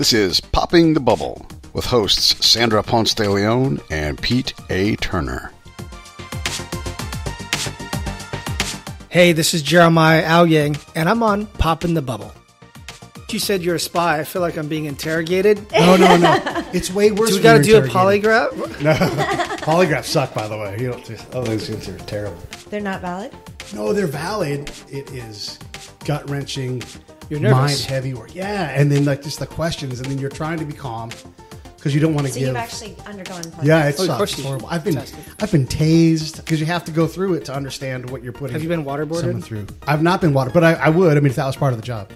This is Popping the Bubble with hosts Sandra Ponce de Leon and Pete A. Turner. Hey, this is Jeremiah Owyang, and I'm on Popping the Bubble. You said you're a spy. I feel like I'm being interrogated. No, no, no. It's way worse. Do we got to do a polygraph? No, polygraphs suck. By the way, you don't. Just, oh, those things are terrible. They're not valid. No, they're valid. It is gut wrenching, You're nervous. mind heavy work. Yeah, and then like just the questions, and then you're trying to be calm because you don't want to So give. you've actually undergone. Polygraph. yeah, it Oh, of sucks. course It's you horrible. I've been tested. I've been tased because you have to go through it to understand what you're putting. Have you been waterboarded? someone through? I've not been water, but I, I would. I mean, if that was part of the job.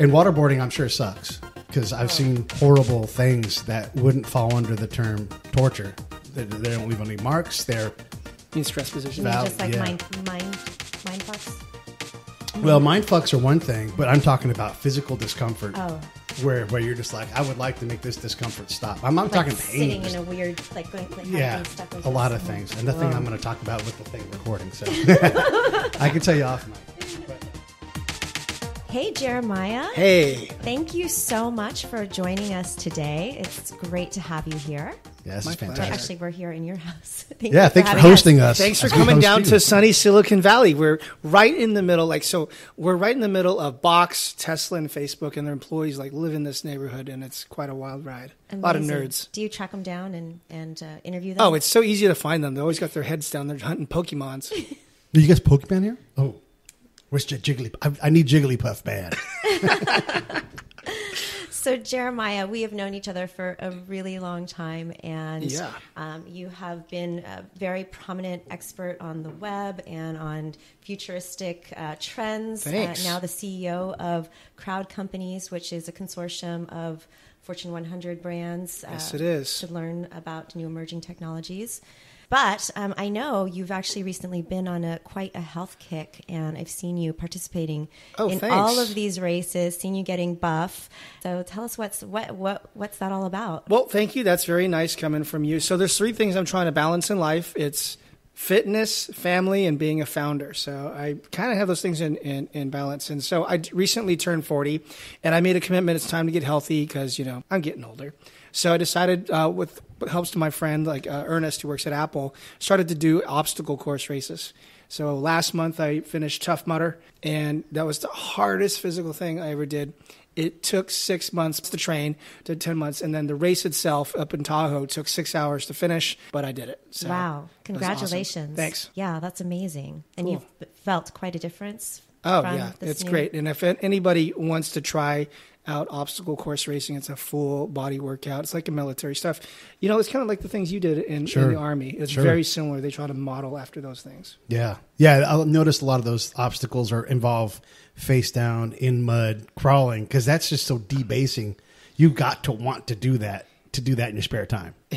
And waterboarding, I'm sure sucks because I've oh. seen horrible things that wouldn't fall under the term torture. They, they don't leave any marks. They're In stress position. Val- just like yeah. mind, mind, mind fucks. Well, mind fucks are one thing, but I'm talking about physical discomfort. Oh. Where, where you're just like, I would like to make this discomfort stop. I'm not Like talking sitting pain. in a weird, like going, like yeah, things stuck like a lot this. of things, and nothing I'm going to talk about with the thing recording. So I can tell you off mic. But Hey, Jeremiah. Hey, Thank you so much for joining us today. It's great to have you here. Yeah, this My is pleasure. Actually, we're here in your house. Thank Yeah, you thanks for having hosting us. thanks for coming down you. to sunny Silicon Valley. We're right in the middle, like so. We're right in the middle of Box, Tesla, and Facebook, and their employees like live in this neighborhood, and it's quite a wild ride. A lot of nerds. Do you track them down and and uh, interview them? Oh, it's so easy to find them. They always got their heads down. They're hunting Pokemons. Do you guys Pokemon here? Oh, where's J- Jiggly? I, I need Jigglypuff bad. So, Jeremiah, we have known each other for a really long time, and Yeah. um, you have been a very prominent expert on the web and on futuristic uh, trends. Thanks. Uh, now, the CEO of Crowd Companies, which is a consortium of Fortune 100 brands. Yes, uh, it is. To learn about new emerging technologies. But um, I know you've actually recently been on a quite a health kick, and I've seen you participating Oh, in thanks. all of these races, seen you getting buff. So tell us what's what what what's that all about? Well, thank you. That's very nice coming from you. So there's three things I'm trying to balance in life. It's fitness, family, and being a founder. So I kind of have those things in, in, in balance. And so I recently turned 40 and I made a commitment. It's time to get healthy because, you know, I'm getting older. So I decided uh, with what helps to my friend, like uh, Ernest, who works at Apple, started to do obstacle course races. So last month I finished Tough Mudder, and that was the hardest physical thing I ever did. It took six months to train, to 10 months, and then the race itself up in Tahoe took six hours to finish, but I did it. So wow! was awesome. Congratulations! Thanks. Yeah, that's amazing, and Cool. you've felt quite a difference. Oh, yeah, it's new- great. And if anybody wants to try out obstacle course racing, it's a full body workout. It's like a military stuff. You know, it's kind of like the things you did in, Sure. in the Army. It's Sure. very similar. They try to model after those things. Yeah, yeah. I noticed a lot of those obstacles are involve face down in mud crawling because that's just so debasing. You got to want to do that to do that in your spare time.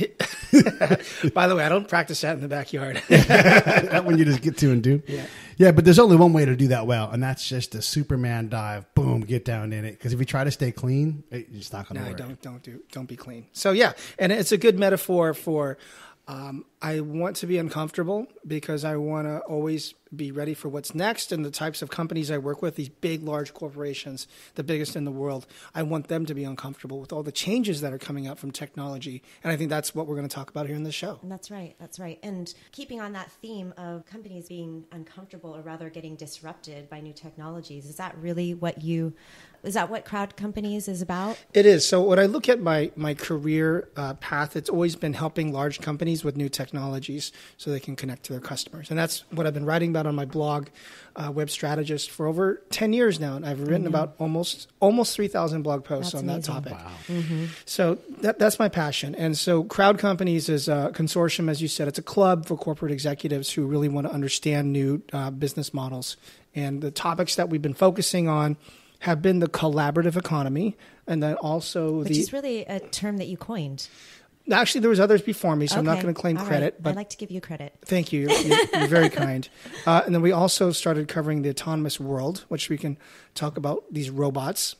By the way, I don't practice that in the backyard. that one you just get to and do. Yeah. yeah. But there's only one way to do that well, and that's just a Superman dive. Boom, get down in it. Because if you try to stay clean, it- it's not going to No, work. don't don't do don't be clean. So yeah, and it's a good metaphor for um, I want to be uncomfortable because I want to always be ready for what's next and the types of companies I work with, these big, large corporations, the biggest in the world. I want them to be uncomfortable with all the changes that are coming out from technology, and I think that's what we're going to talk about here in this show. And that's right. That's right. And keeping on that theme of companies being uncomfortable or rather getting disrupted by new technologies, is that really what you is that what crowd companies is about? It is. So when I look at my my career uh, path, it's always been helping large companies with new technologies so they can connect to their customers, and that's what I've been writing about on my blog, uh, Web Strategist, for over ten years now. And I've written about almost almost three thousand blog posts That's on amazing. that topic. Wow! So that, that's my passion. And so Crowd Companies is a consortium, as you said. It's a club for corporate executives who really want to understand new uh, business models. And the topics that we've been focusing on have been the collaborative economy, and then also Which the. is really a term that you coined. Actually, there was others before me, so I'm not going to claim All right. credit. But I'd like to give you credit. Thank you. You're, you're, you're very kind. Uh, and then we also started covering the autonomous world, which we can talk about these robots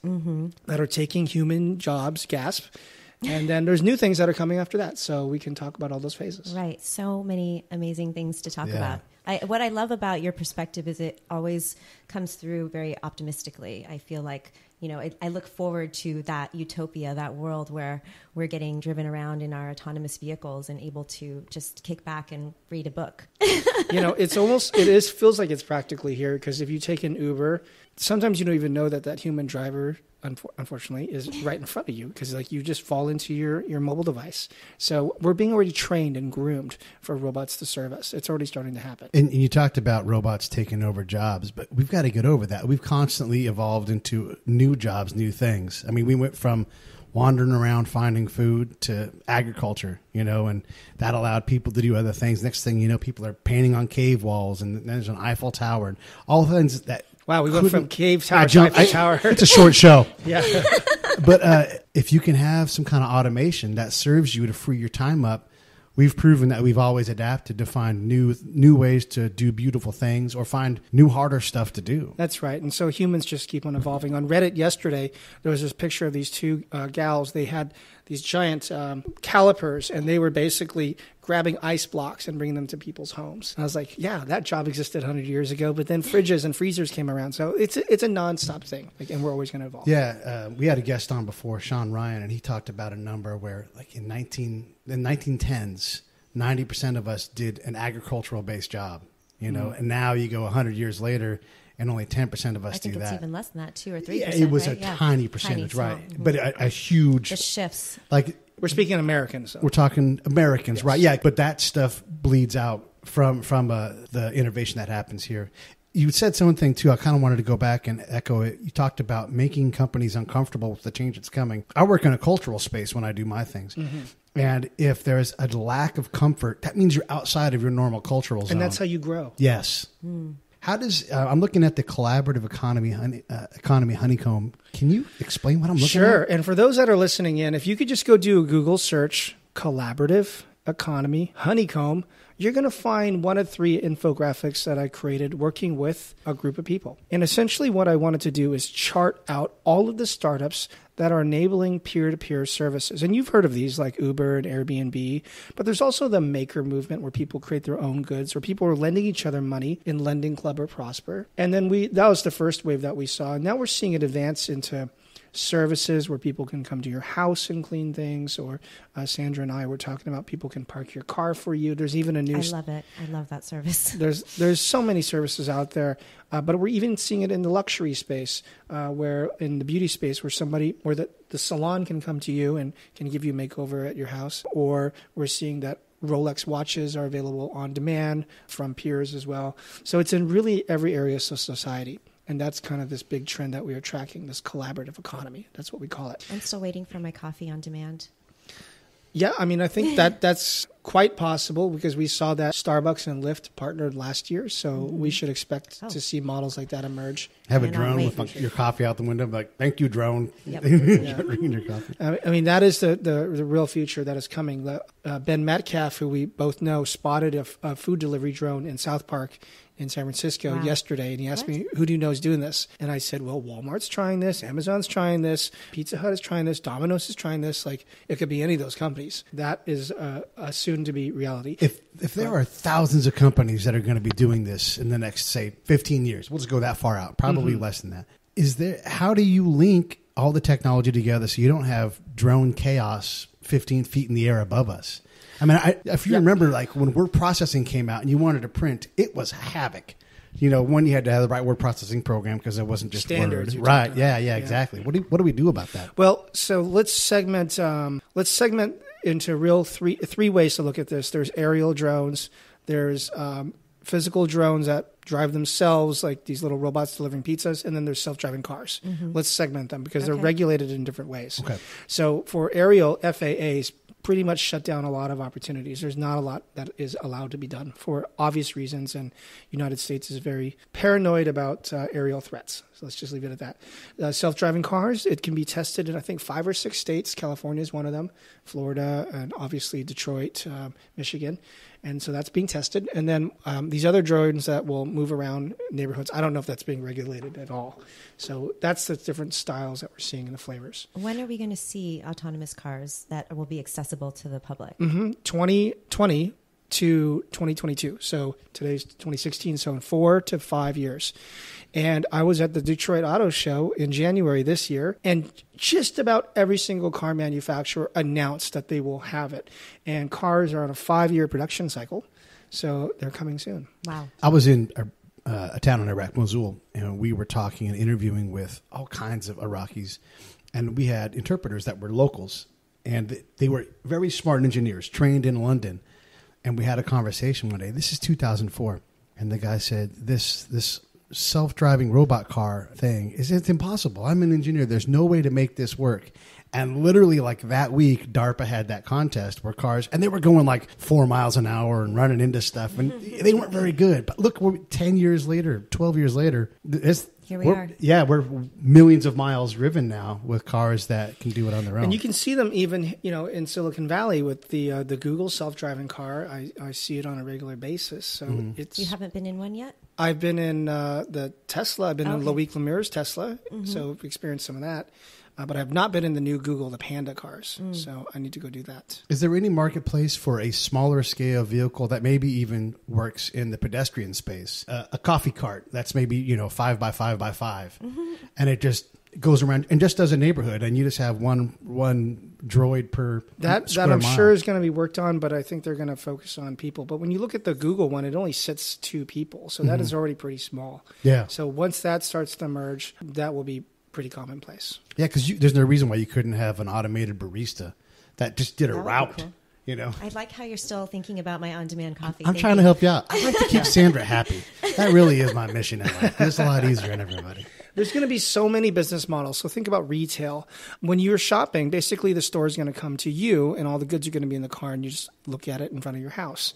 that are taking human jobs, gasp. And then there's new things that are coming after that. So we can talk about all those phases. Right. So many amazing things to talk Yeah. about. I, what I love about your perspective is it always comes through very optimistically. I feel like you know, it, I look forward to that utopia, that world where we're getting driven around in our autonomous vehicles and able to just kick back and read a book. you know, it's almost it is feels like it's practically here because if you take an Uber, sometimes you don't even know that that human driver unfortunately is right in front of you because like you just fall into your your mobile device. So we're being already trained and groomed for robots to serve us. It's already starting to happen. And, and you talked about robots taking over jobs but we've got to get over that. We've constantly evolved into new jobs new things. I mean we went from wandering around finding food to agriculture, you know, and that allowed people to do other things. Next thing you know, people are painting on cave walls, and then there's an Eiffel Tower, and all things that Wow, we went from cave tower to tower. It's a short show. yeah. but uh, if you can have some kind of automation that serves you to free your time up, we've proven that we've always adapted to find new new ways to do beautiful things or find new harder stuff to do. That's right. And so humans just keep on evolving. On Reddit yesterday, there was this picture of these two uh, gals. They had these giant um, calipers, and they were basically grabbing ice blocks and bringing them to people's homes. And I was like, yeah, that job existed 100 years ago, but then fridges and freezers came around. So it's a, it's a nonstop thing, like, and we're always going to evolve. Yeah, uh, we had a guest on before, Sean Ryan, and he talked about a number where, like in 19 in 1910s, 90 percent of us did an agricultural based job. You know, mm and now you go 100 years later, and only 10% of us I think do it's that. even less than that, 2 or 3 yeah, It was right? a yeah. tiny percentage, tiny, right? Mm-hmm. But a, a, huge. The shifts. Like we're speaking Americans. So. We're talking Americans, yes. right? Yeah, but that stuff bleeds out from from uh, the innovation that happens here. You said something too. I kind of wanted to go back and echo it. You talked about making companies uncomfortable with the change that's coming. I work in a cultural space when I do my things. Mm-hmm. And if there's a lack of comfort, that means you're outside of your normal cultural zone. And that's how you grow. Yes. Mm. How does uh, I'm looking at the collaborative economy honey, uh, economy honeycomb? Can you explain what I'm looking sure. at? Sure. And for those that are listening in, if you could just go do a Google search, collaborative economy honeycomb, you're going to find one of three infographics that I created working with a group of people. And essentially, what I wanted to do is chart out all of the startups that are enabling peer to peer services. And you've heard of these like Uber and Airbnb, but there's also the maker movement where people create their own goods, where people are lending each other money in Lending Club or Prosper. And then we, that was the first wave that we saw. And now we're seeing it advance into services where people can come to your house and clean things. Or uh, Sandra and I were talking about people can park your car for you. There's even a new. I love it. I love that service. There's there's so many services out there, uh, but we're even seeing it in the luxury space, uh, where in the beauty space, where somebody where the the salon can come to you and can give you a makeover at your house, or we're seeing that Rolex watches are available on demand from peers as well. So it's in really every area of society. And that's kind of this big trend that we are tracking, this collaborative economy. That's what we call it. I'm still waiting for my coffee on demand. Yeah, I mean, I think that that's quite possible because we saw that Starbucks and Lyft partnered last year, so mm-hmm. we should expect oh. to see models like that emerge. Have a drone with your coffee out the window, like "Thank you, drone." Yep. your coffee. I mean, that is the, the, the real future that is coming. Uh, ben Metcalf, who we both know, spotted a, a food delivery drone in South Park in San Francisco wow. yesterday, and he asked what? me, "Who do you know is doing this?" And I said, "Well, Walmart's trying this, Amazon's trying this, Pizza Hut is trying this, Domino's is trying this. Like, it could be any of those companies. That is a, a soon-to-be reality." If if there are thousands of companies that are going to be doing this in the next, say, fifteen years, we'll just go that far out. Probably mm-hmm. less than that. Is there? How do you link all the technology together so you don't have drone chaos 15 feet in the air above us? I mean, I, if you yeah. remember, like when word processing came out and you wanted to print, it was havoc. You know, one you had to have the right word processing program because it wasn't just standards. Word. Right? Yeah, yeah, yeah, exactly. What do what do we do about that? Well, so let's segment. Um, let's segment into real three three ways to look at this. There's aerial drones. There's um, physical drones that drive themselves, like these little robots delivering pizzas, and then there's self-driving cars. Mm-hmm. Let's segment them because okay. they're regulated in different ways. Okay. So for aerial, FAA's pretty much shut down a lot of opportunities. There's not a lot that is allowed to be done for obvious reasons, and United States is very paranoid about uh, aerial threats. So let's just leave it at that. Uh, self-driving cars, it can be tested in I think five or six states. California is one of them, Florida, and obviously Detroit, uh, Michigan and so that's being tested. And then um, these other drones that will move around neighborhoods, I don't know if that's being regulated at all. So that's the different styles that we're seeing in the flavors. When are we going to see autonomous cars that will be accessible to the public? Mm-hmm. 2020 to 2022. So today's 2016. So in four to five years. And I was at the Detroit Auto Show in January this year, and just about every single car manufacturer announced that they will have it. And cars are on a five year production cycle. So they're coming soon. Wow. I was in a, uh, a town in Iraq, Mosul, and we were talking and interviewing with all kinds of Iraqis, and we had interpreters that were locals, and they were very smart engineers trained in London. And we had a conversation one day. This is 2004, and the guy said, "This this self-driving robot car thing is it's impossible. I'm an engineer. There's no way to make this work." And literally, like that week, DARPA had that contest where cars, and they were going like four miles an hour and running into stuff, and they weren't very good. But look, we're 10 years later, 12 years later, it's, Here we we're- are. Yeah, we're millions of miles driven now with cars that can do it on their own. And you can see them even, you know, in Silicon Valley with the uh, the Google self-driving car. I, I see it on a regular basis. So Mm-hmm. it's. You haven't been in one yet? I've been in uh, the Tesla. I've been in Okay. Loic Le Meur's Tesla, so I've experienced some of that. Uh, but I've not been in the new Google, the Panda cars. So I need to go do that. Is there any marketplace for a smaller scale vehicle that maybe even works in the pedestrian space? Uh, a coffee cart that's maybe you know five by five by 5 and it just goes around and just does a neighborhood, and you just have one one droid per That that I'm mile. sure is going to be worked on, but I think they're going to focus on people. But when you look at the Google one, it only sits two people, so that is already pretty small. Yeah. So once that starts to merge, that will be pretty commonplace. Yeah, because there's no reason why you couldn't have an automated barista that just did a That route. cool. You know, I like how you're still thinking about my on-demand coffee. I'm Thank trying to help you out. I'd like to keep Sandra happy. That really is my mission in life. It's a lot easier on everybody. There's going to be so many business models. So think about retail. When you're shopping, basically the store is going to come to you, and all the goods are going to be in the car, and you just look at it in front of your house.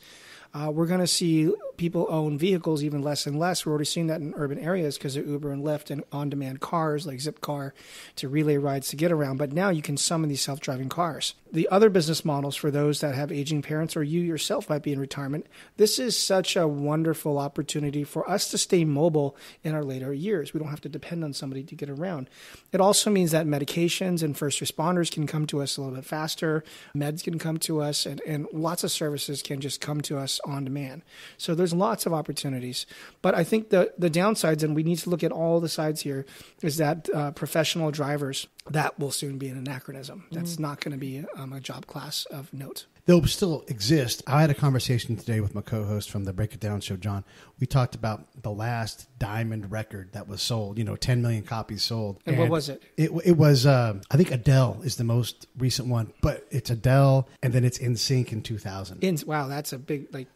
Uh, we're going to see people own vehicles even less and less. We're already seeing that in urban areas because of Uber and Lyft and on-demand cars like Zipcar to relay rides to get around. But now you can summon these self-driving cars. The other business models for those that have aging parents or you yourself might be in retirement, this is such a wonderful opportunity for us to stay mobile in our later years. We don't have to depend on somebody to get around. It also means that medications and first responders can come to us a little bit faster. Meds can come to us, and, and lots of services can just come to us on demand. So there's lots of opportunities. But I think the, the downsides, and we need to look at all the sides here, is that uh, professional drivers, that will soon be an anachronism. That's not going to be um, a job class of note. They'll still exist. I had a conversation today with my co-host from the Break It Down show, John. We talked about the last diamond record that was sold. You know, 10 million copies sold. And what was it? It, it was, uh, I think Adele is the most recent one, but it's Adele, and then it's NSYNC in 2000. In, wow, that's a big, like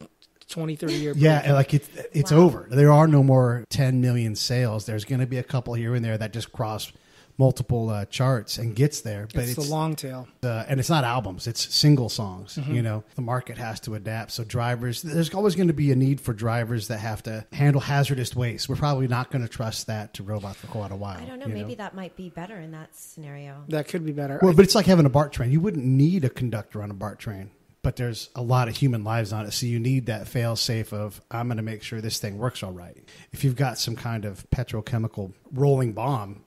20, 30 year Yeah, break. like it's it's Wow. over. There are no more 10 million sales. There's going to be a couple here and there that just cross multiple uh, charts and gets there, but it's, it's, the long tail. uh, and it's not albums; it's single songs. Mm-hmm. You know, the market has to adapt. So drivers, there's always going to be a need for drivers that have to handle hazardous waste. We're probably not going to trust that to robots for quite a while. I don't know. you Maybe that might be better in that scenario. That could be better. Well, but it's like having a BART train. You wouldn't need a conductor on a BART train, but there's a lot of human lives on it. So you need that fail safe of, I'm going to make sure this thing works all right. If you've got some kind of petrochemical rolling bomb,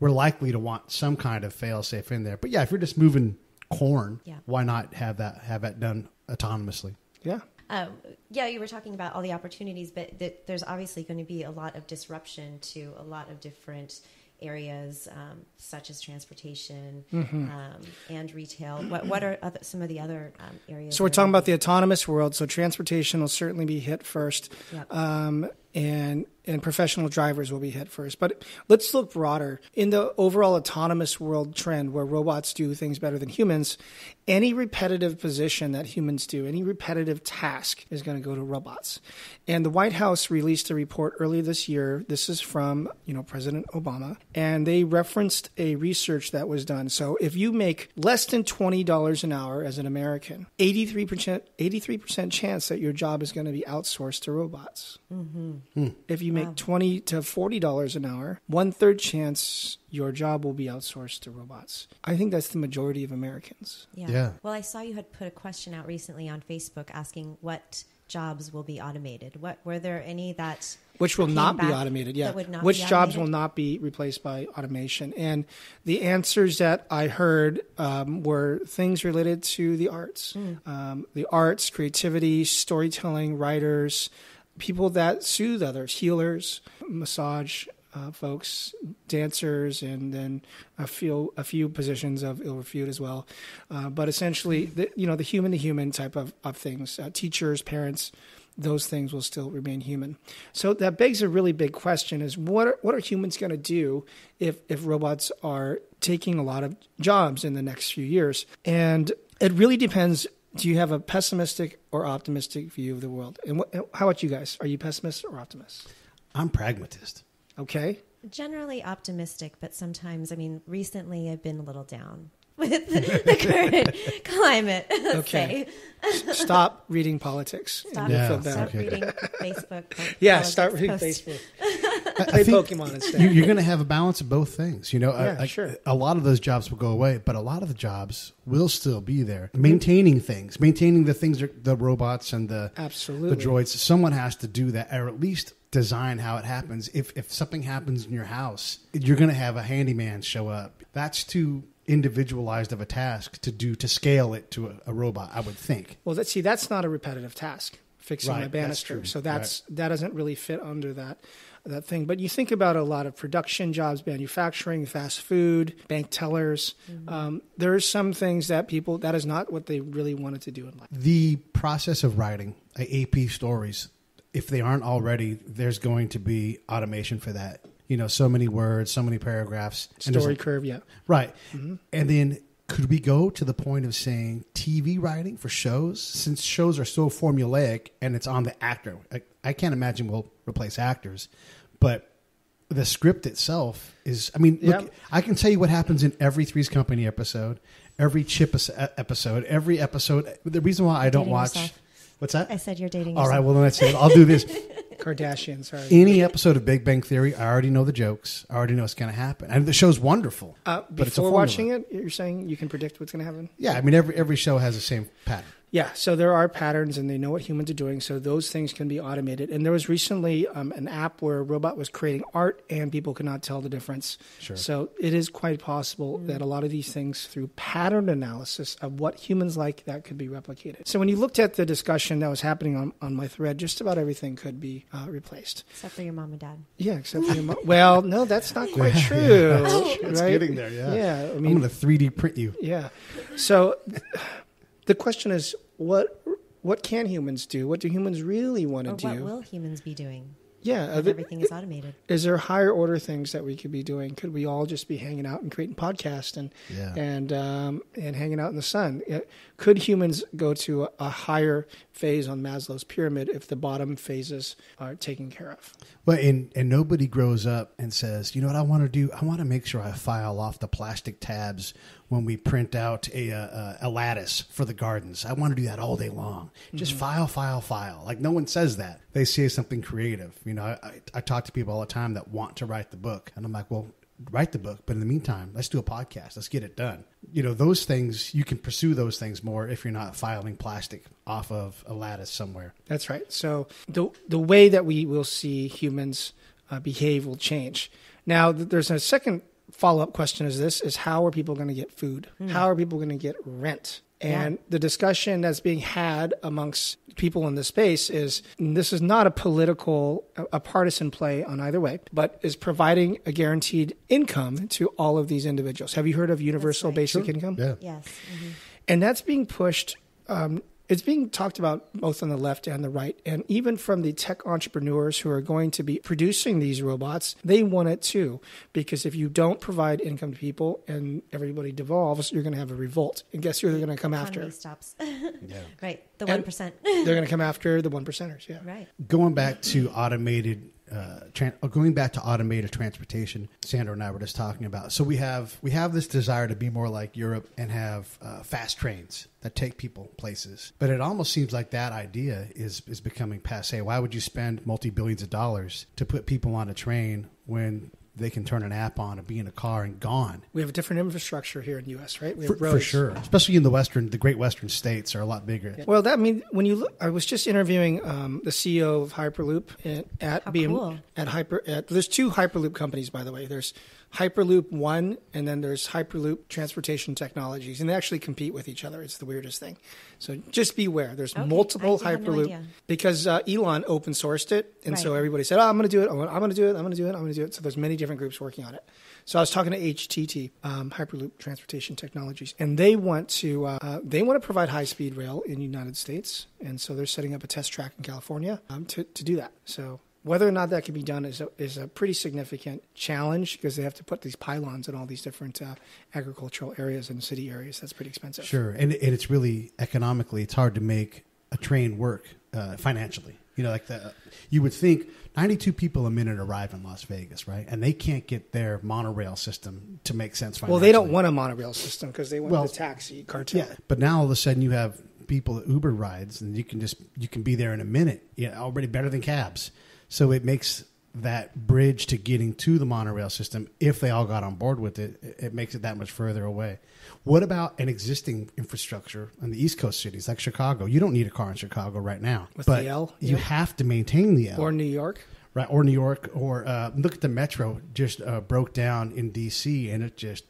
we're likely to want some kind of fail safe in there. But yeah, if you're just moving corn, Yeah. why not have that have that done autonomously? yeah. Um, yeah, you were talking about all the opportunities, but th- there's obviously going to be a lot of disruption to a lot of different areas, um, such as transportation Mm-hmm. um, and retail. What what are other, some of the other um, areas? So we're talking are- about the autonomous world. So transportation will certainly be hit first, Yep. And and professional drivers will be hit first. But let's look broader in the overall autonomous world trend, where robots do things better than humans. Any repetitive position that humans do, any repetitive task, is going to go to robots. And the White House released a report earlier this year. This is from you know President Obama, and they referenced a research that was done. So if you make less than twenty dollars an hour as an American, eighty three percent eighty three percent chance that your job is going to be outsourced to robots. Mm-hmm. If you make Wow. twenty to forty dollars an hour, one third chance your job will be outsourced to robots. I think that's the majority of Americans. Yeah. Yeah. Well, I saw you had put a question out recently on Facebook asking what jobs will be automated? What were there any that which will not be automated yeah would not which be jobs will not be replaced by automation and the answers that i heard um, were things related to the arts Hmm. um, the arts creativity storytelling writers people that soothe others healers massage uh, folks, dancers, and then a few a few positions of ill repute as well. Uh, but essentially, the, you know, the human to human type of of things, uh, teachers, parents, those things will still remain human. So that begs a really big question: is what are, what are humans going to do if if robots are taking a lot of jobs in the next few years? And it really depends. Do you have a pessimistic or optimistic view of the world? And what, how about you guys? Are you pessimist or optimist? I'm pragmatist. Okay. Generally optimistic, but sometimes, I mean, recently I've been a little down with the current climate. Okay. Stop reading politics. Stop, Yeah, feel better. stop okay. reading Facebook. po- Yeah, politics start reading posts. Facebook. I Play think Pokemon instead. you- You're going to have a balance of both things. You know, I- Yeah, I- sure. A lot of those jobs will go away, but a lot of the jobs will still be there. Maintaining things, maintaining the things, the robots and the Absolutely. the droids. Someone has to do that, or at least design how it happens. If if something happens in your house, you're going to have a handyman show up. That's too individualized of a task to do to scale it to a, a robot. I would think. Well, that, see, that's not a repetitive task. Fixing Right, my that's banister, true. so that's that doesn't really fit under that that thing. But you think about a lot of production jobs, manufacturing, fast food, bank tellers. Um, there are some things that people that is not what they really wanted to do in life. The process of writing AP stories, if they aren't already, there's going to be automation for that. You know, so many words, so many paragraphs. and Story a- curve, yeah. Right. Mm-hmm. And then could we go to the point of saying TV writing for shows? Since shows are so formulaic and it's on the actor, I, I can't imagine we'll replace actors, but the script itself is, I mean, look, Yeah. I can tell you what happens in every Three's Company episode, every Chip episode, every episode. The reason why I don't Dating watch. yourself. What's that? I said you're dating All yourself. right, well, then that's it. I'll do this. Kardashian, sorry. Any episode of Big Bang Theory, I already know the jokes. I already know what's going to happen. And the show's wonderful. Uh, but it's a before watching it, you're saying you can predict what's going to happen. Yeah, I mean, every every show has the same pattern. Yeah, so there are patterns and they know what humans are doing, so those things can be automated. And there was recently um, an app where a robot was creating art and people could not tell the difference. Sure. So it is quite possible that a lot of these things, through pattern analysis of what humans like, that could be replicated. So when you looked at the discussion that was happening on, on my thread, just about everything could be uh, replaced. Except for your mom and dad. Yeah, except for your mom. Well, no, that's not quite true. It's right? getting there, yeah. Yeah, I I'm going to 3D print you. yeah. So the question is, what what can humans do? What do humans really want to do? what will humans be doing yeah, are if everything is automated? is there higher order things that we could be doing? Could we all just be hanging out and creating podcasts and Yeah. and um, and hanging out in the sun? Could humans go to a, a higher phase on Maslow's pyramid if the bottom phases are taken care of? Well, and and nobody grows up and says, you know what I want to do? I want to make sure I file off the plastic tabs when we print out a a, a lattice for the gardens. I want to do that all day long. Just mm-hmm. file, file, file. Like no one says that. They say something creative. You know, I, I, I talk to people all the time that want to write the book, and I'm like, well. Write the book, but in the meantime, let's do a podcast. Let's get it done. You know, those things, you can pursue those things more if you're not filing plastic off of a lattice somewhere. That's right. So the the way that we will see humans uh, behave will change. Now, there's a second follow up question: Is this is how are people going to get food? How are people going to get rent? And the discussion that's being had amongst people in this space is this is not a political, a, a partisan play on either way, but is providing a guaranteed income to all of these individuals. Have you heard of universal right. basic income? Yeah. Yes. mhm. and that's being pushed. Um, it's being talked about both on the left and the right, and even from the tech entrepreneurs who are going to be producing these robots, they want it too. Because if you don't provide income to people and everybody devolves, you're going to have a revolt. And guess who they're going to come after? Stops. Yeah. right. The And- one percent. They're going to come after the one percenters. Yeah. right. going back to automated uh, tran- going back to automated transportation sandra and i were just talking about. So we have we have this desire to be more like europe and have uh, fast trains that take people places. But it almost seems like that idea is is becoming passe. Why would you spend multi-billions of dollars to put people on a train when they can turn an app on and be in a car and gone. We have a different infrastructure here in the U.S., right? We For, have for roads. sure, especially in the western, the great western states are a lot bigger. Well, that I mean when you look, I was just interviewing um, the CEO of Hyperloop at, at How BM cool. at Hyper. At, there's two Hyperloop companies, by the way. There's Hyperloop One, and then there's Hyperloop Transportation Technologies, and they actually compete with each other. It's the weirdest thing. So just beware. There's Okay, multiple had no Hyperloop because uh, Elon open sourced it, and so everybody said, "Oh, I'm going to do it. I'm going to do it. I'm going to do it. I'm going to do it." So there's many different groups working on it. So I was talking to HTT, um, Hyperloop Transportation Technologies, and they want to uh, uh, they want to provide high speed rail in the United States, and so they're setting up a test track in California um, to to do that. So whether or not that can be done is a, is a pretty significant challenge because they have to put these pylons in all these different uh, agricultural areas and city areas. That's pretty expensive. Sure, and and it's really economically, it's hard to make a train work uh, financially. You know, like the you would think ninety two people a minute arrive in Las Vegas, right? And they can't get their monorail system to make sense financially. Well, they don't want a monorail system because they want Well, the taxi cartel. Yeah, but now all of a sudden you have people that Uber rides, and you can just you can be there in a minute. Yeah, already better than cabs. So it makes that bridge to getting to the monorail system, if they all got on board with it, it- makes it that much further away. What about an existing infrastructure in the East Coast cities like Chicago? You don't need a car in Chicago right now, With but the L? you Yep. have to maintain the L Or New York. right? Or New York, or uh, look at the metro just uh, broke down in D.C. and it just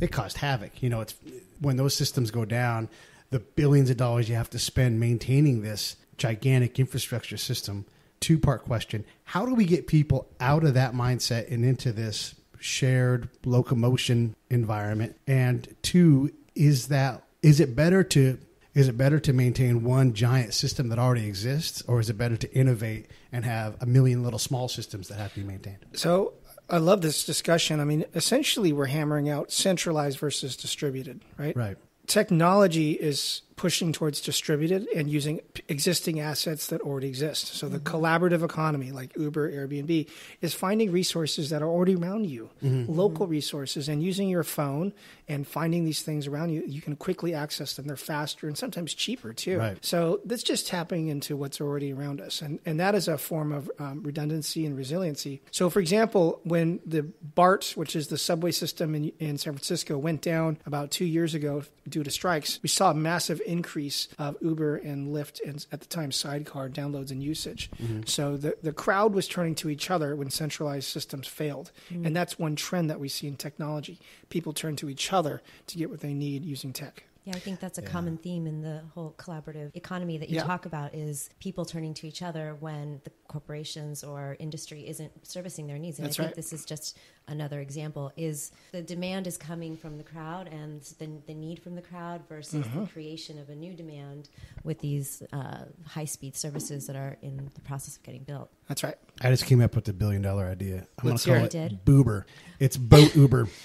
it caused havoc. You know, it's when those systems go down, the billions of dollars you have to spend maintaining this gigantic infrastructure system. Two part question: How do we get people out of that mindset and into this shared locomotion environment? And two, is that is it better to is it better to maintain one giant system that already exists, or is it better to innovate and have a million little small systems that have to be maintained? So I love this discussion. I mean, essentially, we're hammering out centralized versus distributed, right? Right. Technology is pushing towards distributed and using p- existing assets that already exist. So the collaborative economy, like Uber, Airbnb, is finding resources that are already around you, local resources, and using your phone and finding these things around you. You can quickly access them. They're faster and sometimes cheaper too. Right. So that's just tapping into what's already around us, and and that is a form of um, redundancy and resiliency. So, for example, when the BART, which is the subway system in in San Francisco, went down about two years ago due to strikes, we saw a massive increase of Uber and Lyft and at the time sidecar downloads and usage. Mm-hmm. So the the crowd was turning to each other when centralized systems failed, mm-hmm. and that's one trend that we see in technology. People turn to each other to get what they need using tech. Yeah, I think that's a common theme in the whole collaborative economy that you Yeah. talk about is people turning to each other when the corporations or industry isn't servicing their needs. And That's I think right. this is just another example is the demand is coming from the crowd and the, the need from the crowd versus Mm-hmm. the creation of a new demand with these uh, high speed services that are in the process of getting built. That's right. I just came up with the billion dollar idea. I'm going to call it. it Boober. It's boat Uber.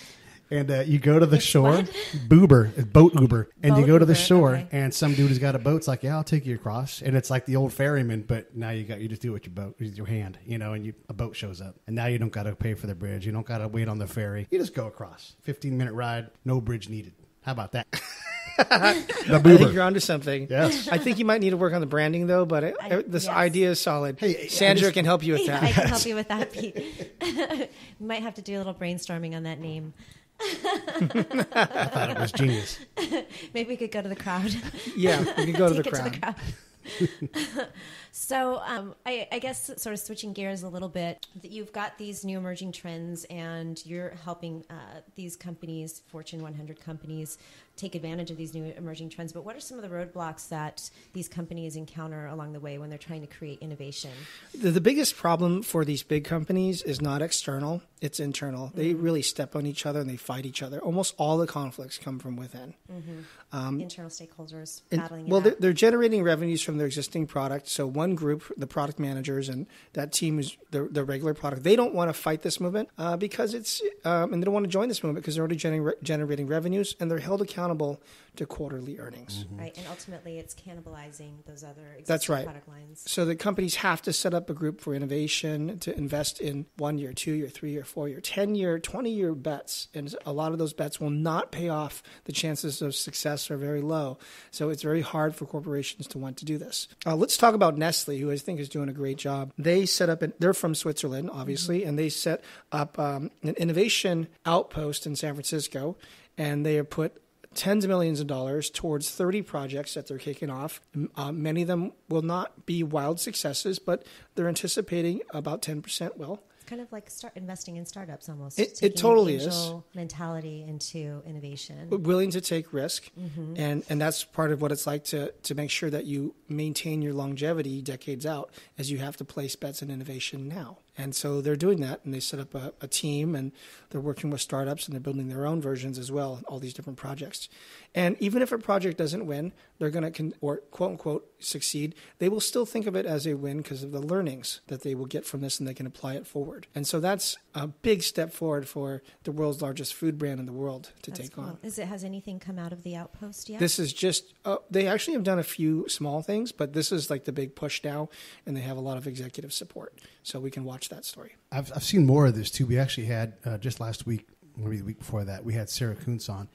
And uh, you go to the shore, what? Boober, boat Uber, and you go to the Uber, shore, okay. and some dude has got a boat. It's like, yeah, I'll take you across, and it's like the old ferryman, but now you got you just do it with your boat, with your hand, you know, and you a boat shows up, and now you don't got to pay for the bridge, you don't got to wait on the ferry, you just go across, fifteen minute ride, no bridge needed. How about that? the I think you're onto something. Yes. I think you might need to work on the branding though, but I, I- this yes. idea is solid. Hey, Sandra just- can help you with that. I that. can help you with that, Pete. you might have to do a little brainstorming on that name. I thought it was genius. Maybe we could go to the crowd. yeah, we can go to the crowd. to the crowd. so um, I, I guess sort of switching gears a little bit that you've got these new emerging trends and you're helping uh, these companies fortune 100 companies take advantage of these new emerging trends but what are some of the roadblocks that these companies encounter along the way when they're trying to create innovation The, the biggest problem for these big companies is not external; it's internal. They really step on each other and they fight each other. Almost all the conflicts come from within. internal stakeholders And- battling well, they're, they're generating revenues from their existing product. So one group, the product managers, and that team is the, the regular product. They don't want to fight this movement uh, because it's, um, and they don't want to join this movement because they're already generating, generating revenues and they're held accountable accountable to quarterly earnings. Right, and ultimately, it's cannibalizing those other existing That's right. product lines. So the companies have to set up a group for innovation to invest in one year, two year, three year, four year, 10 year, 20 year bets. And a lot of those bets will not pay off. The chances of success are very low. So it's very hard for corporations to want to do this. Uh, let's talk about Nestle, who I think is doing a great job. They set up, an, they're from Switzerland, obviously, and they set up um, an innovation outpost in San Francisco. And they have put tens of millions of dollars towards 30 projects that they're kicking off. Uh, many of them will not be wild successes, but they're anticipating about 10% will. It's kind of like start investing in startups almost. It- it totally is. mentality into innovation. willing to take risk and and that's part of what it's like to to make sure that you maintain your longevity decades out as you have to place bets in innovation now and so they're doing that and they set up a, a team and they're working with startups and they're building their own versions as well all these different projects and even if a project doesn't win they're going to con- or quote unquote succeed they will still think of it as a win because of the learnings that they will get from this and they can apply it forward and so that's a big step forward for the world's largest food brand in the world to That's take cool. on Is it has anything come out of the outpost yet? this is just, uh, they actually have done a few small things, but this is like the big push now, and they have a lot of executive support. So we can watch that story. I've, I've seen more of this too. We actually had uh, just last week, maybe the week before that, we had Sarah Kuntz on,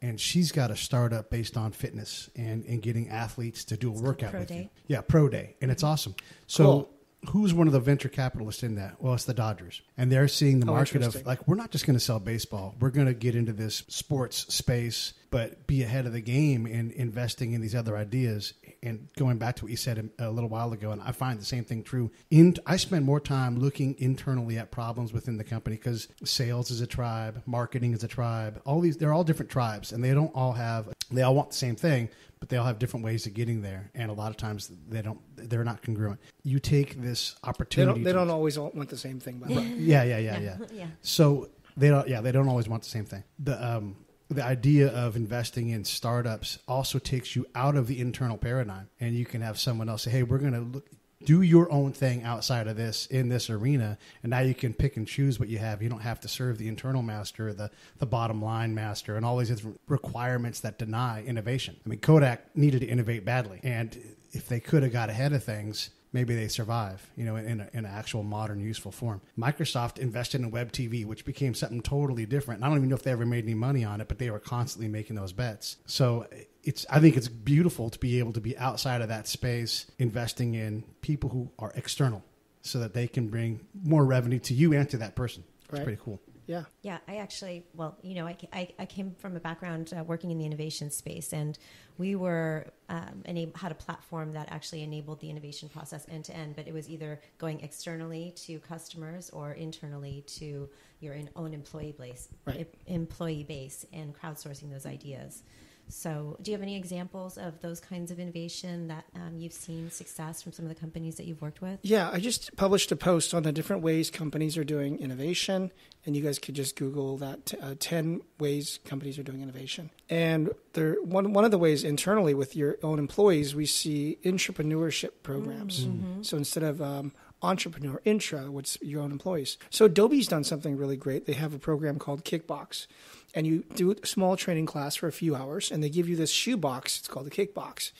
and she's got a startup based on fitness and, and getting athletes to do a workout Pro with you. Yeah, Pro Day, and it's awesome. So. Cool. Who's one of the venture capitalists in that? Well, it's the Dodgers, and they're seeing the Oh, market of like we're not just going to sell baseball. We're going to get into this sports space, but be ahead of the game in investing in these other ideas. And going back to what you said a, a little while ago, and I find the same thing true. In I spend more time looking internally at problems within the company because sales is a tribe, marketing is a tribe. All these they're all different tribes, and they don't all have they all want the same thing, but they all have different ways of getting there. And a lot of times they don't they're not congruent. You take this They opportunity. don't, they to- don't always all want the same thing, by the way. yeah, yeah, yeah, yeah. Yeah. So they don't. Yeah, they don't always want the same thing. The um, the idea of investing in startups also takes you out of the internal paradigm, and you can have someone else say, "Hey, we're going to look." Do your own thing outside of this in this arena, and now you can pick and choose what you have. You don't have to serve the internal master, the the bottom line master, and all these different requirements that deny innovation. I mean, Kodak needed to innovate badly, and if they could have got ahead of things, maybe they survive, you know, in, a, in an actual modern, useful form. Microsoft invested in Web TV, which became something totally different. And I don't even know if they ever made any money on it, but they were constantly making those bets. So it's, I think it's beautiful to be able to be outside of that space, investing in people who are external, so that they can bring more revenue to you and to that person. It's Right. pretty cool. Yeah. Yeah, I actually, well, you know, I, I, I came from a background uh, working in the innovation space, and we were um, enab- had a platform that actually enabled the innovation process end to end. But it was either going externally to customers or internally to your own employee base, Right. employee base, and crowdsourcing those ideas. So, do you have any examples of those kinds of innovation that um, you've seen success from some of the companies that you've worked with? Yeah, I just published a post on the different ways companies are doing innovation, and you guys could just Google that t- uh, ten ways companies are doing innovation. And there, one one of the ways internally with your own employees, we see entrepreneurship programs. So instead of um, entrepreneur intra, what's your own employees? So Adobe's done something really great. They have a program called Kickbox, and you do a small training class for a few hours, and they give you this shoe box. It's called the Kickbox,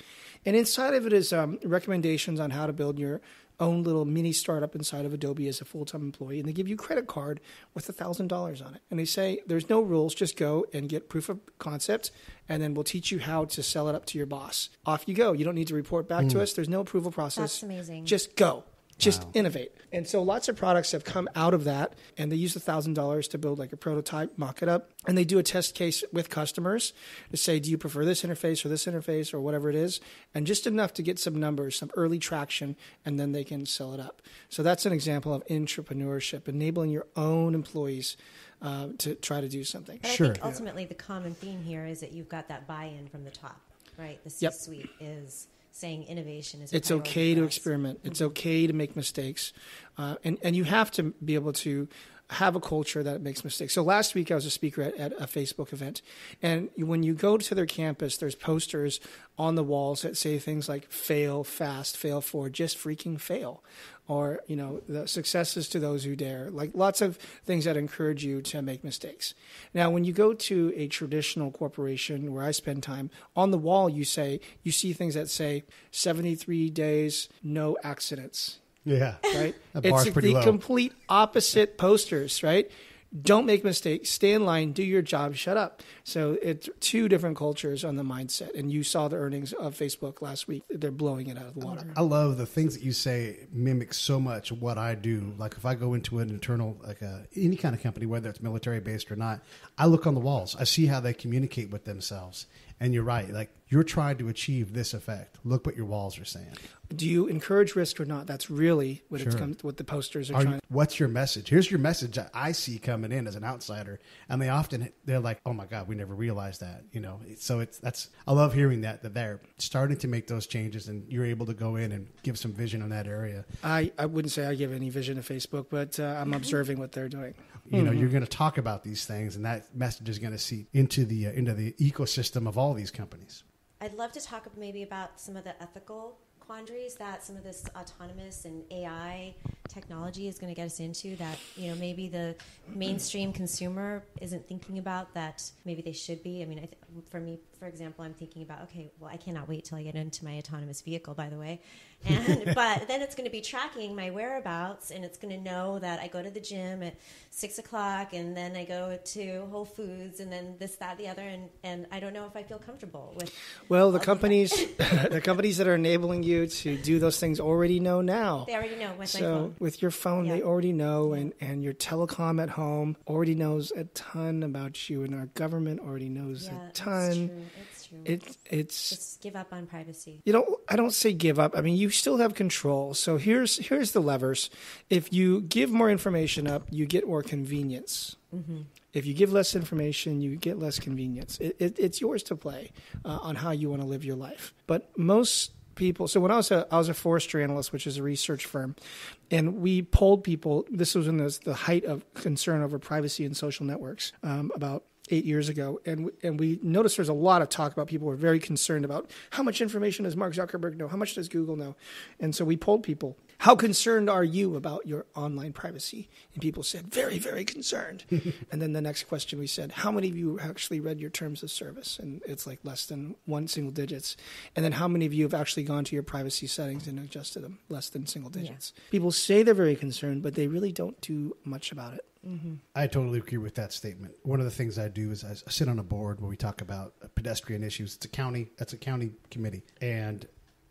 and inside of it is um, recommendations on how to build your own little mini startup inside of Adobe as a full time employee, and they give you a credit card with a thousand dollars on it. And they say there's no rules, just go and get proof of concept, and then we'll teach you how to sell it up to your boss. Off you go. You don't need to report back to us. There's no approval process. That's amazing. Just go. Just innovate. And so lots of products have come out of that, and they use the thousand dollars to build like a prototype, mock it up, and they do a test case with customers to say, do you prefer this interface or this interface or whatever it is, and just enough to get some numbers, some early traction, and then they can sell it up. So that's an example of entrepreneurship, enabling your own employees uh, to try to do something. But Sure. I think ultimately the common theme here is that you've got that buy-in from the top, right? The C-suite is saying innovation is. It's okay to experiment. It's okay to make mistakes, uh, and and you have to be able to have a culture that makes mistakes. So last week I was a speaker at, at a Facebook event, and when you go to their campus, there's posters on the walls that say things like "fail fast, fail forward, just freaking fail," or you know, the successes to those who dare. Like lots of things that encourage you to make mistakes. Now, when you go to a traditional corporation where I spend time, on the wall you say you see things that say 73 days, no accidents Yeah. right? It's the low. complete opposite posters, right? Don't make mistakes. Stay in line. Do your job. Shut up. So it's two different cultures on the mindset. And you saw the earnings of Facebook last week. They're blowing it out of the water. I love the things that you say mimic so much what I do. Like if I go into an internal, like a, any kind of company, whether it's military based or not, I look on the walls. I see how they communicate with themselves. And you're right. Like you're trying to achieve this effect. Look what your walls are saying. Do you encourage risk or not? That's really what it's Sure. come, what the posters are Are trying. you, what's your message? Here's your message that I see coming in as an outsider, and they often they're like, "Oh my God, we never realized that." You know, so it's that's I love hearing that that they're starting to make those changes, and you're able to go in and give some vision on that area. I, I wouldn't say I give any vision to Facebook, but uh, I'm observing what they're doing. You know, you're going to talk about these things, and that message is going to seep into the uh, into the ecosystem of all these companies. I'd love to talk maybe about some of the ethical quandaries that some of this autonomous and AI technology is going to get us into that you know maybe the mainstream consumer isn't thinking about that maybe they should be. I mean, I th- for me, for example, I'm thinking about okay, well, I cannot wait till I get into my autonomous vehicle. By the way, and but then it's going to be tracking my whereabouts and it's going to know that I go to the gym at six o'clock and then I go to Whole Foods and then this, that, the other, and and I don't know if I feel comfortable with. Well, the companies, the companies that are enabling you to do those things already know now. They already know with my So phone. with your phone, they already know, and, and your telecom at home already knows a ton about you, and our government already knows Yeah, a it's ton. true. It's true. It it's Just give up on privacy. you know I don't say give up. I mean you still have control. So here's here's the levers. If you give more information up, you get more convenience. If you give less information, you get less convenience. It, it, it's yours to play uh, on how you want to live your life. But most people. So when I was a I was a Forrester analyst, which is a research firm, and we polled people. This was in the, the height of concern over privacy and social networks um, about eight years ago, and we, and we noticed there's a lot of talk about people were very concerned about how much information does Mark Zuckerberg know, how much does Google know, and so we polled people. How concerned are you about your online privacy? And people said, very, very concerned. and then the next question we said, how many of you actually read your terms of service? And it's like less than one single digits. And then how many of you have actually gone to your privacy settings and adjusted them? Less than single digits. People say they're very concerned, but they really don't do much about it. Mm-hmm. I totally agree with that statement. One of the things I do is I sit on a board where we talk about pedestrian issues. It's a county, that's a county committee, and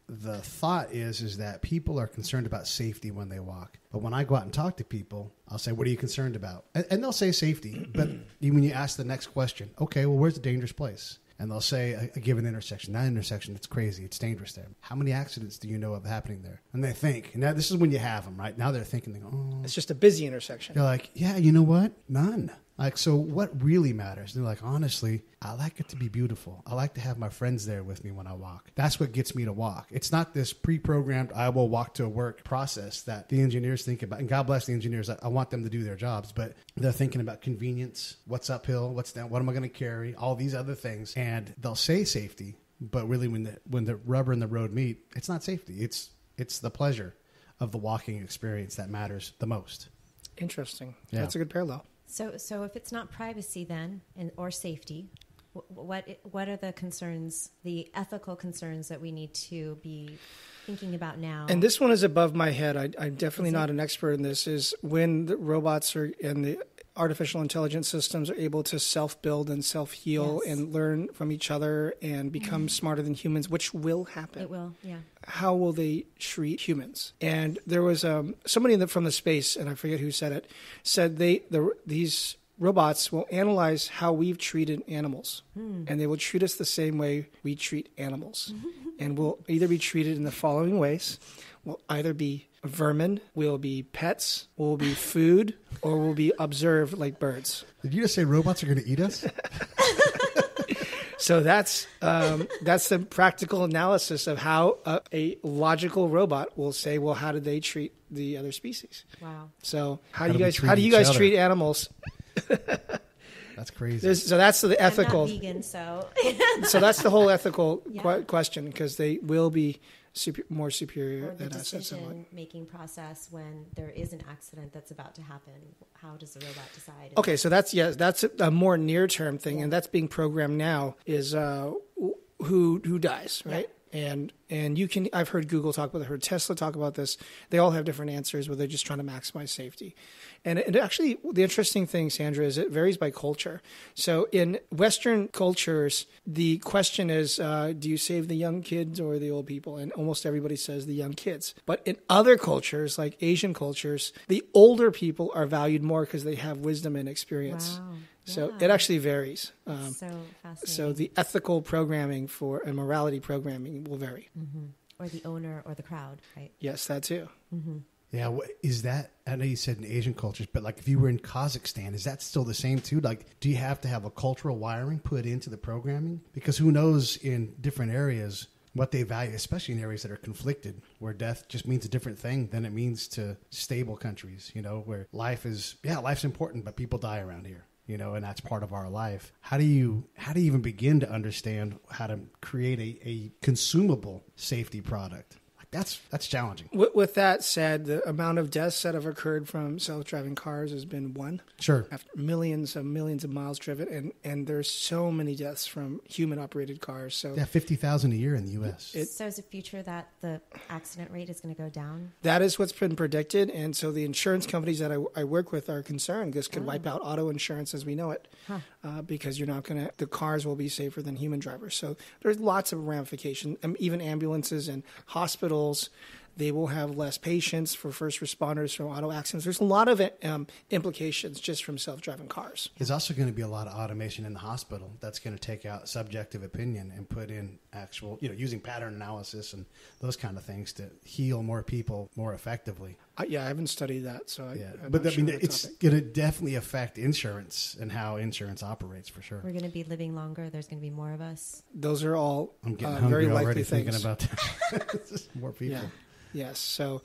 the thought is is that people are concerned about safety when they walk. But when I go out and talk to people, I'll say, "What are you concerned about?" And, and they'll say safety. But when you ask the next question, okay, well, where's the dangerous place? And they'll say a, a given intersection. That intersection, it's crazy. It's dangerous there. How many accidents do you know of happening there? And they think. And now this is when you have them, right? Now they're thinking, they go, oh, It's just a busy intersection. they're like, yeah, you know what? None. Like, so what really matters? They're like, honestly, I like it to be beautiful. I like to have my friends there with me when I walk. That's what gets me to walk. It's not this pre programmed, I will walk to work process that the engineers think about. And God bless the engineers. I, I want them to do their jobs, but they're thinking about convenience, what's uphill, what's down, what am I going to carry, all these other things. And they'll say safety, but really when the, when the rubber and the road meet, it's not safety. It's, it's the pleasure of the walking experience that matters the most. Interesting. Yeah. That's a good parallel. So, so if it's not privacy then, and or safety, what what are the concerns, the ethical concerns that we need to be thinking about now? And this one is above my head. I, I'm definitely not an expert in this. Is when the robots are and the artificial intelligence systems are able to self-build and self-heal Yes. and learn from each other and become smarter than humans, which will happen. it will, yeah. How will they treat humans? And there was um, somebody in the, from the space, and I forget who said it, said they the, these robots will analyze how we've treated animals, and they will treat us the same way we treat animals, and we'll either be treated in the following ways: we'll either be vermin, we'll be pets, we'll be food, or we'll be observed like birds. Did you just say robots are going to eat us? So that's um, that's the practical analysis of how a, a logical robot will say, well, how did they treat the other species. Wow. So how, How do do you guys treat how do you guys other? treat animals? That's crazy. There's, so that's the ethical. I'm not vegan, so so that's the whole ethical Yeah. que- question because they will be super, more superior or the than us at some point. decision making process when there is an accident that's about to happen. How does the robot decide? Okay, so that's yes, that's a, a more near term thing, and that's being programmed now. Is uh, who who dies, right? And and you can I've heard Google talk about it, heard Tesla talk about this. They all have different answers where they're just trying to maximize safety. And actually, the interesting thing, Sandra, is it varies by culture. So in Western cultures, the question is, uh, do you save the young kids or the old people? And almost everybody says the young kids. But in other cultures, like Asian cultures, the older people are valued more because they have wisdom and experience. Wow. So Yeah. it actually varies. Um, so fascinating. so the ethical programming for and morality programming will vary. or the owner or the crowd, right? Yes, that too. Yeah, is that? I know you said in Asian cultures, but like if you were in Kazakhstan, is that still the same too? Like, do you have to have a cultural wiring put into the programming? Because who knows in different areas what they value, especially in areas that are conflicted, where death just means a different thing than it means to stable countries. You know, where life is yeah, life's important, but people die around here. You know, and that's part of our life. How do you how do you even begin to understand how to create a, a consumable safety product? Like that's that's challenging. With, with that said, the amount of deaths that have occurred from self-driving cars has been one Sure. after millions of millions of miles driven, and and there's so many deaths from human-operated cars. So Yeah, fifty thousand a year in the U.S. It- so is the future that the accident rate is going to go down? that is what's been predicted, and so the insurance companies that I, I work with are concerned this could oh. wipe out auto insurance as we know it, uh, because you're not going to the cars will be safer than human drivers. So there's lots of ramifications. Um, even ambulances and hospitals, they will have less patients for first responders from auto accidents. There's a lot of um, implications just from self-driving cars. There's also going to be a lot of automation in the hospital that's going to take out subjective opinion and put in actual, you know, using pattern analysis and those kind of things to heal more people more effectively. Uh, yeah, I haven't studied that, so I, Yeah, I'm but not I mean, sure it's going to definitely affect insurance and how insurance operates for sure. We're going to be living longer. There's going to be more of us. those are all I'm getting uh, hungry very likely already things. thinking about that. more people. Yeah. Yes. So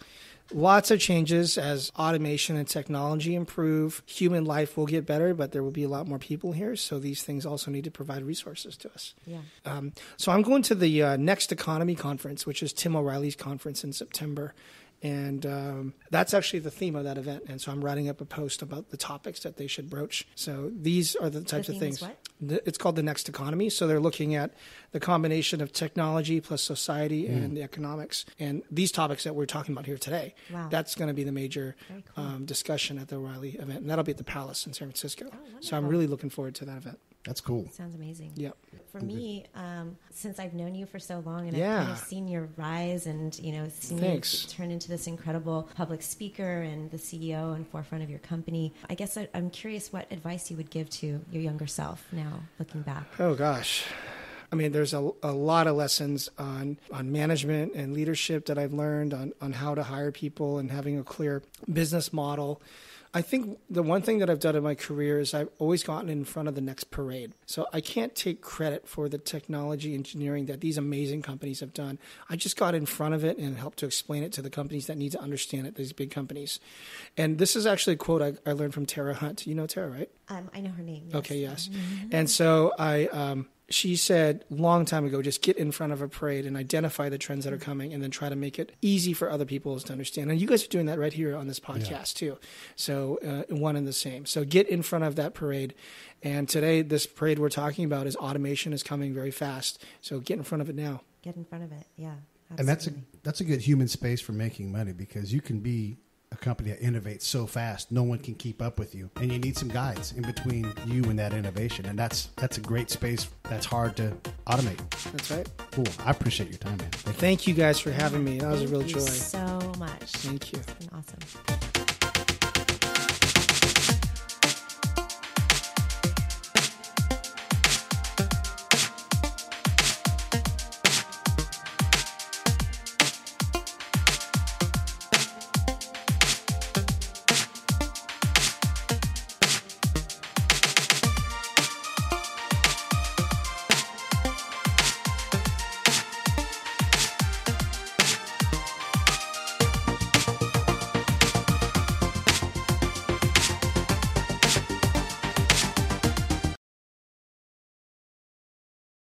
lots of changes as automation and technology improve. Human life will get better, but there will be a lot more people here. So these things also need to provide resources to us. Yeah. Um, so I'm going to the uh, Next Economy Conference, which is Tim O'Reilly's conference in September. And um, that's actually the theme of that event. And so I'm writing up a post about the topics that they should broach. So these are the types of things. what? It's called the Next Economy. So they're looking at the combination of technology plus society Mm. and the economics. And these topics that we're talking about here today, Wow. that's going to be the major cool. Oh, um, discussion at the O'Reilly event. And that'll be at the Palace in San Francisco. so I'm really looking forward to that event. That's cool. Sounds amazing. Yep. For me, um, since I've known you for so long and Yeah. I've kind of seen your rise and you know seen Thanks. you turn into this incredible public speaker and the CEO and forefront of your company, I guess I, I'm curious what advice you would give to your younger self now, looking back. Oh gosh. I mean, there's a, a lot of lessons on, on management and leadership that I've learned on, on how to hire people and having a clear business model. I think the one thing that I've done in my career is I've always gotten in front of the next parade. So I can't take credit for the technology engineering that these amazing companies have done. I just got in front of it and helped to explain it to the companies that need to understand it, these big companies. And this is actually a quote I, I learned from Tara Hunt. You know Tara, right? Um, I know her name. yes. Okay, yes. And so I, um, she said long time ago, just get in front of a parade and identify the trends that are coming, and then try to make it easy for other people to understand. And you guys are doing that right here on this podcast too. So uh, one and the same. So get in front of that parade. And today, this parade we're talking about is automation is coming very fast. So get in front of it now. Get in front of it. Yeah. And that's a that's a good human space for making money because you can be a company that innovates so fast, no one can keep up with you, and you need some guides in between you and that innovation. And that's that's a great space that's hard to automate. That's right. Cool. I appreciate your time, man. Thank you. Thank you guys for having me. That was a real you joy. so much. Thank you. It's been awesome.